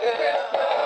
girl.